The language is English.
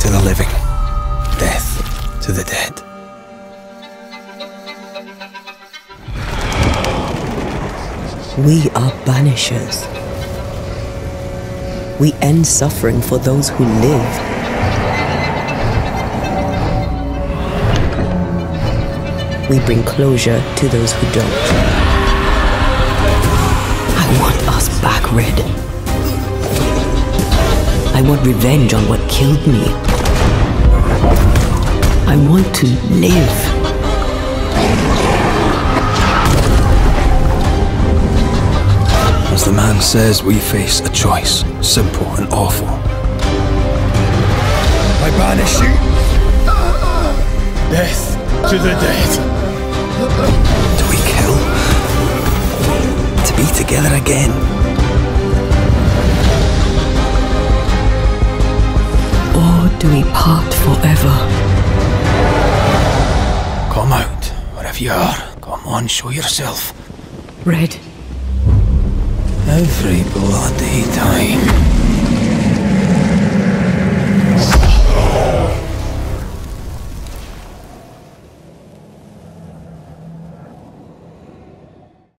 to the living, death to the dead. We are banishers. We end suffering for those who live. We bring closure to those who don't. I want us back, Red. I want revenge on what killed me. I want to live. As the man says, we face a choice, simple and awful. I banish you. Death to the dead. Do we kill? To be together again? Do we part forever? Come out, wherever you are. Come on, show yourself. Red. Every bloody time.